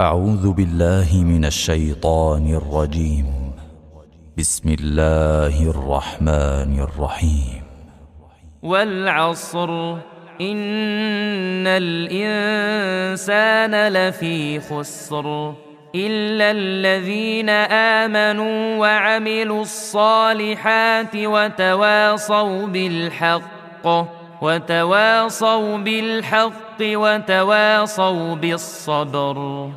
أعوذ بالله من الشيطان الرجيم. بسم الله الرحمن الرحيم. والعصر إن الإنسان لفي خسر إلا الذين آمنوا وعملوا الصالحات وتواصوا بالحق وتواصوا بالحق وتواصوا بالصبر.